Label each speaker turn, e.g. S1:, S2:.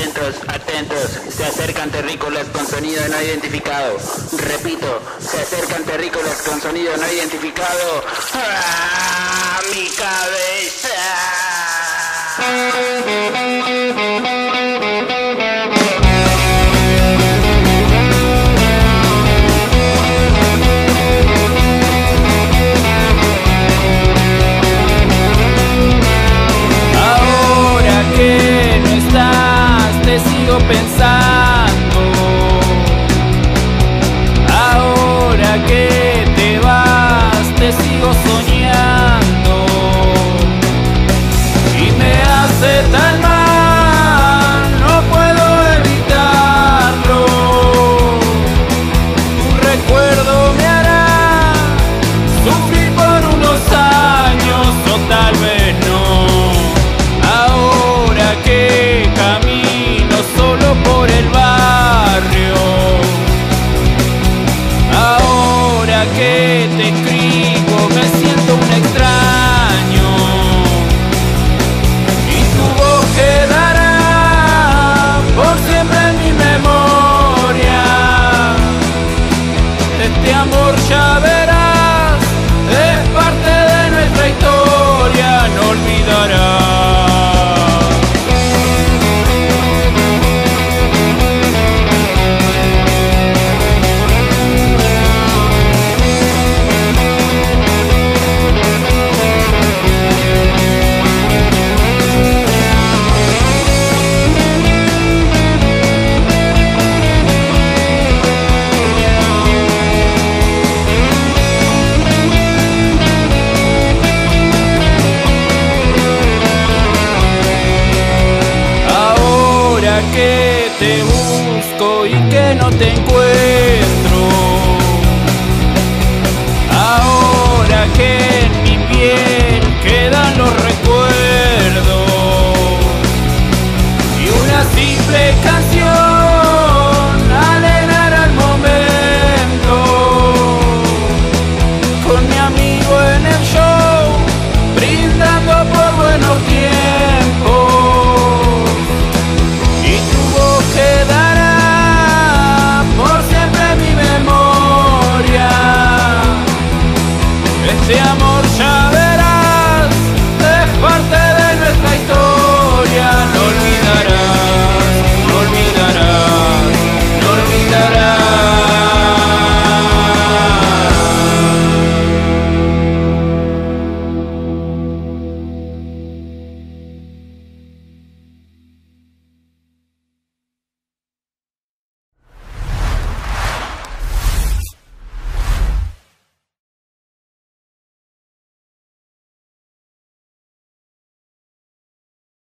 S1: Atentos, atentos, se acercan terrícolas con sonido no identificado. Repito, se acercan terrícolas con sonido no identificado. ¡Ah, mi cabeza!
S2: pensando. Ahora que torcia te busco y que no te encuentro. se amor ya